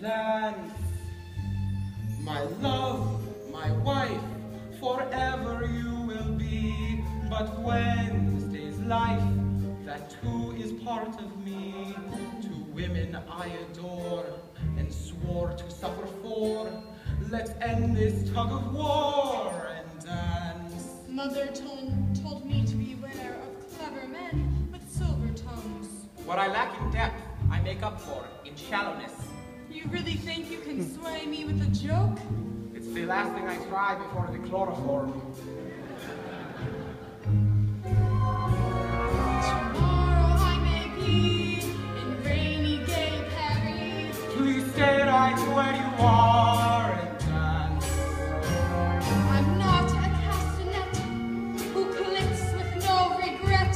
My love, my wife, forever you will be. But Wednesday's life, that too is part of me. Two women I adore and swore to suffer for. Let's end this tug of war and dance. Mother told, told me to beware of clever men with silver tongues. What I lack in depth, I make up for in shallowness. You really think you can sway me with a joke? It's the last thing I try before the chloroform. Tomorrow I may be in rainy gay Paris. Please stay right where you are and dance. I'm not a castanet who clicks with no regret.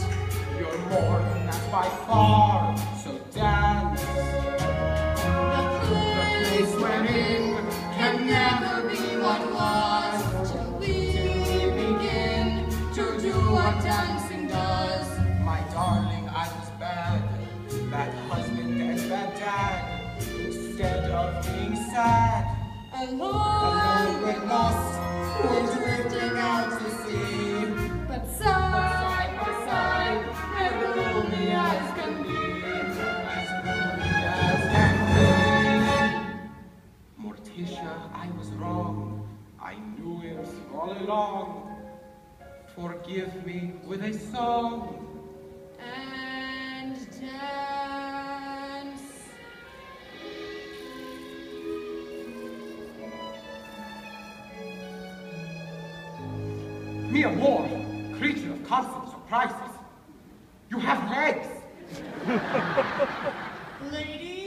You're more than that by far, so dance. What dancing does. My darling, I was bad, bad husband and bad dad. Instead of being sad, Alone alone we're we're lost, we're drifting out to sea. but But side side by side, we're gloomy as can be, as gloomy as can be. Morticia, I was wrong. I knew it all along. Forgive me with a song. and dance. Mere amor, creature of constant surprises. You have legs. Lady